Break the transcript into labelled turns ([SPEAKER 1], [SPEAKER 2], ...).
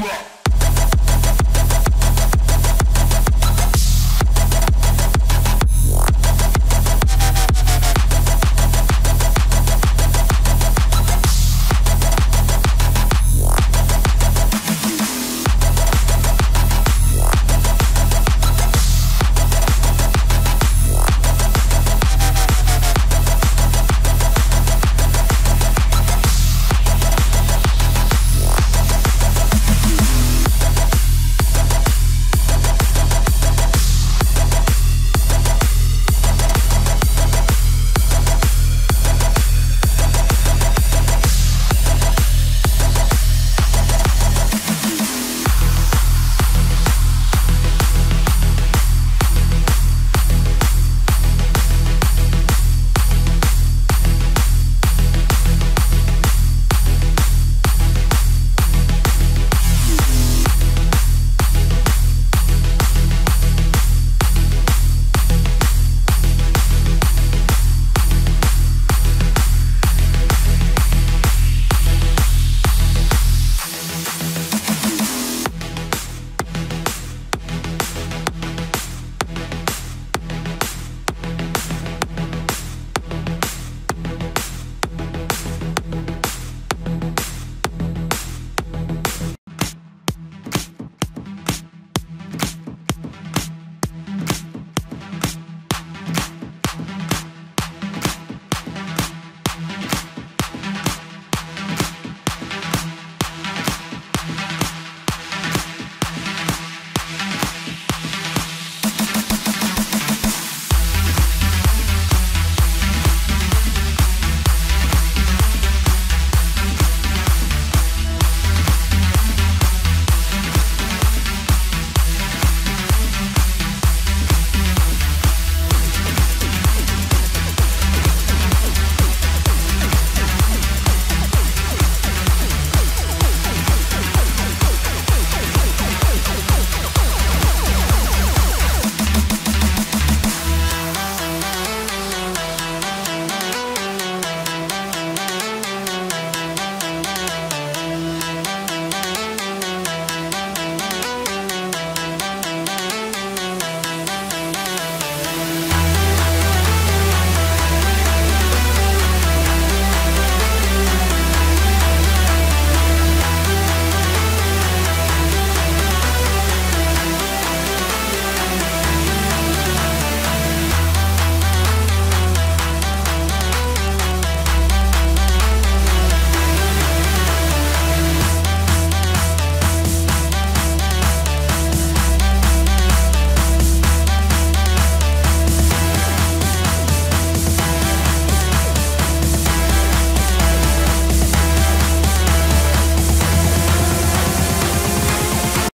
[SPEAKER 1] Drop.